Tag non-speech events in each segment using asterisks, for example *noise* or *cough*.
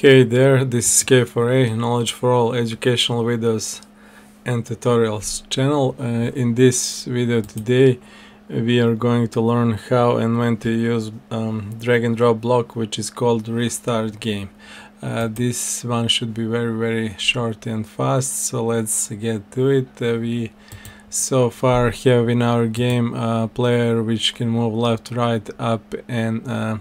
Hey there, this is K4A, Knowledge for All educational videos and tutorials channel. Uh, in this video today we are going to learn how and when to use um, drag and drop block which is called restart game. Uh, this one should be very very short and fast so let's get to it. Uh, we so far have in our game a player which can move left, right, up and uh,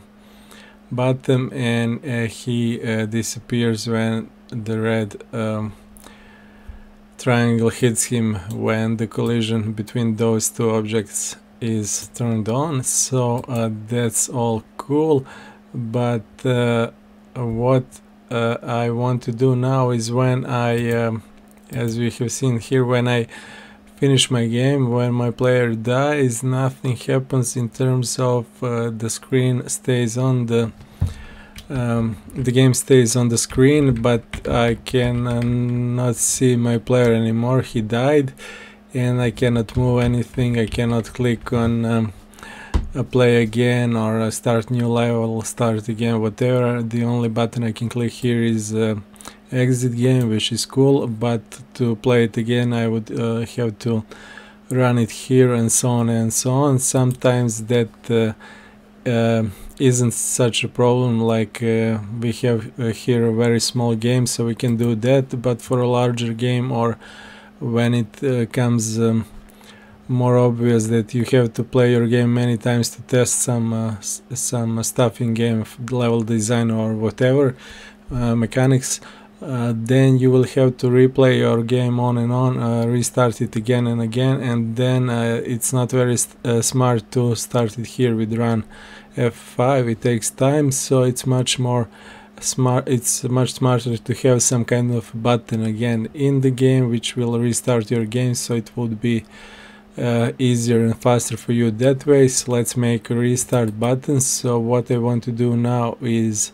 bottom and uh, he uh, disappears when the red um, triangle hits him when the collision between those two objects is turned on. So uh, that's all cool. But uh, what uh, I want to do now is when I um, as we have seen here when I finish my game when my player dies nothing happens in terms of uh, the screen stays on the um, the game stays on the screen but I can uh, not see my player anymore. He died and I cannot move anything. I cannot click on um, play again or start new level start again whatever. The only button I can click here is uh, exit game which is cool but to play it again I would uh, have to run it here and so on and so on. Sometimes that uh, uh, isn't such a problem like uh, we have uh, here a very small game so we can do that but for a larger game or when it uh, comes um, more obvious that you have to play your game many times to test some uh, some stuff in game level design or whatever uh, mechanics uh, then you will have to replay your game on and on uh, restart it again and again and then uh, it's not very uh, smart to start it here with run f5 it takes time so it's much more smart it's much smarter to have some kind of button again in the game which will restart your game so it would be uh, easier and faster for you that way. So let's make a restart button. So what I want to do now is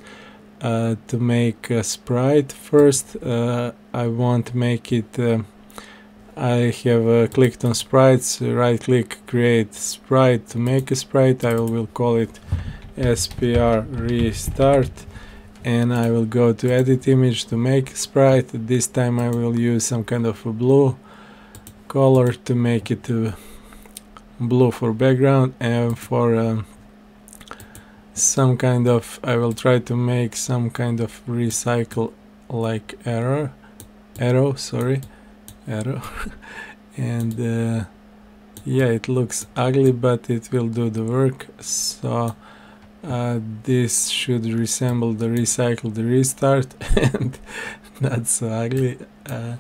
uh, to make a sprite. First uh, I want to make it uh, I have uh, clicked on sprites. Right click create sprite. To make a sprite I will call it spr restart. And I will go to edit image to make sprite. This time I will use some kind of a blue color to make it uh, blue for background and for some kind of I will try to make some kind of recycle like error arrow sorry arrow. *laughs* And uh, yeah it looks ugly but it will do the work. So uh, this should resemble the recycle the restart. *laughs* And not so ugly. Uh,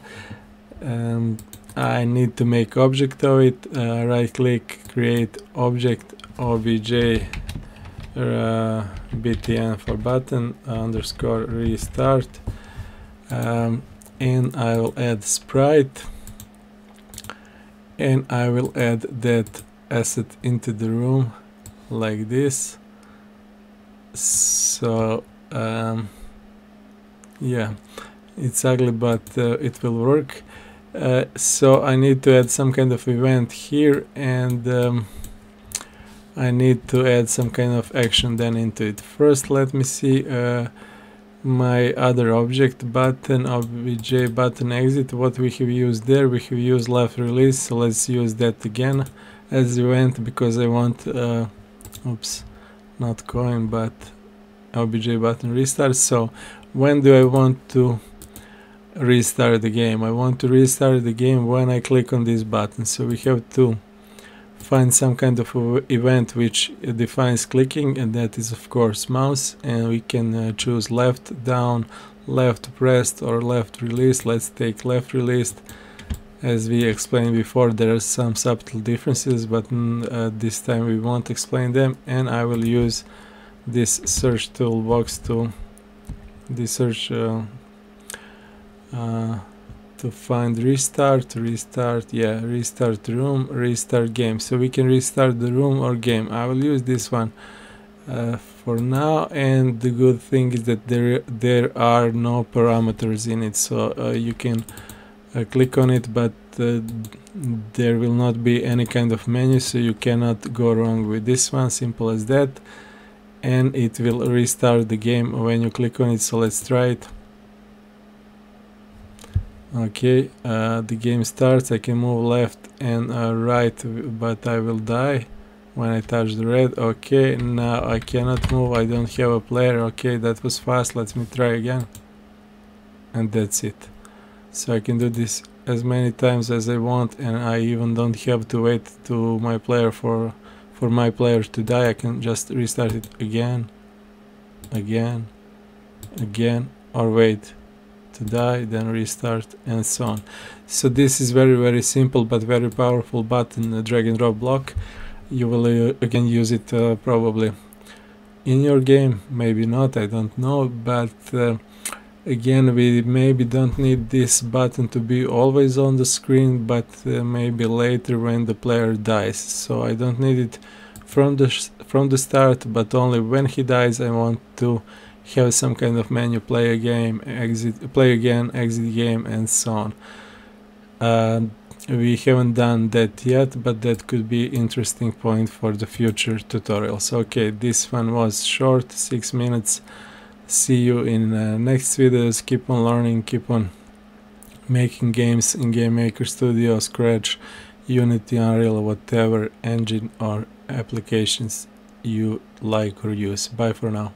um, I need to make object of it. Uh, right click create object obj uh, btn for button underscore restart. Um, and I will add sprite. And I will add that asset into the room like this. So um, yeah it's ugly but uh, it will work. Uh, so I need to add some kind of event here and um, I need to add some kind of action then into it. First let me see uh, my other object button obj button exit. What we have used there? We have used left release. So let's use that again. As event because I want uh, oops not coin but obj button restart. So when do I want to restart the game. I want to restart the game when I click on this button. So we have to find some kind of event which defines clicking and that is of course mouse and we can uh, choose left down, left pressed or left released. Let's take left released. As we explained before there are some subtle differences but mm, uh, this time we won't explain them and I will use this search toolbox to the search uh, uh, to find restart restart yeah restart room restart game. So we can restart the room or game. I will use this one uh, for now. And the good thing is that there there are no parameters in it. So uh, you can uh, click on it but uh, there will not be any kind of menu. So you cannot go wrong with this one. Simple as that. And it will restart the game when you click on it. So let's try it okay uh, the game starts. I can move left and uh, right but I will die when I touch the red. Okay now I cannot move. I don't have a player. Okay that was fast. Let me try again. And that's it. So I can do this as many times as I want and I even don't have to wait to my player for for my player to die. I can just restart it again again again or wait to die then restart and so on. So this is very very simple but very powerful button drag and drop block. You will uh, again use it uh, probably in your game maybe not I don't know but uh, again we maybe don't need this button to be always on the screen but uh, maybe later when the player dies. So I don't need it from the from the start but only when he dies I want to have some kind of menu play a game exit play again exit game and so on. Uh, we haven't done that yet but that could be interesting point for the future tutorials. Okay this one was short six minutes. See you in uh, next videos. Keep on learning keep on making games in game maker studio scratch unity unreal whatever engine or applications you like or use. Bye for now